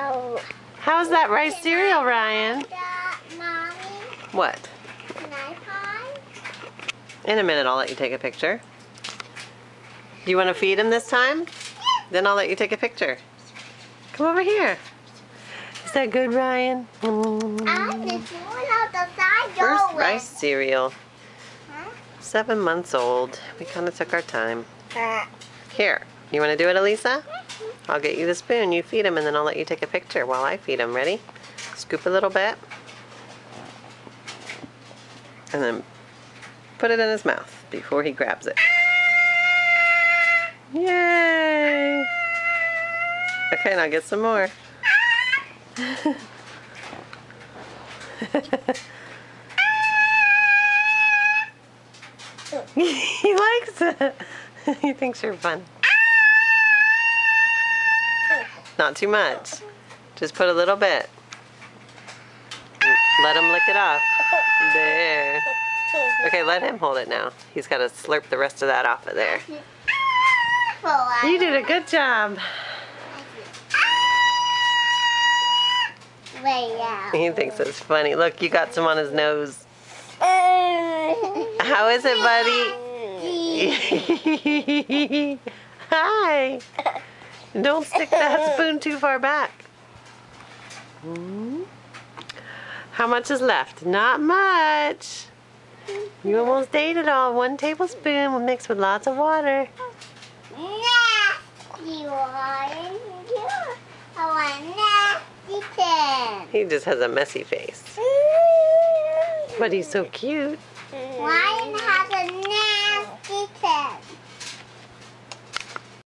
Oh. How's that rice cereal, Ryan? Mommy, What? can I? In a minute, I'll let you take a picture. Do you want to feed him this time? Then I'll let you take a picture. Come over here. Is that good, Ryan? I'm just one out the side First rice cereal. Huh? Seven months old. We kind of took our time. Uh, Here, you want to do it, Alisa? I'll get you the spoon. You feed him, and then I'll let you take a picture while I feed him. Ready? Scoop a little bit. And then put it in his mouth before he grabs it. Yay! Okay, now get some more. he likes it. he thinks you're fun. Not too much. Just put a little bit. Let him lick it off. There. Okay, let him hold it now. He's got to slurp the rest of that off of there. You did a good job. He thinks it's funny. Look, you got some on his nose. How is it, buddy? Hi. Don't stick that spoon too far back. How much is left? Not much. You almost ate it all. One tablespoon mixed with lots of water. Nasty one. I want nasty pen. He just has a messy face. But he's so cute. Why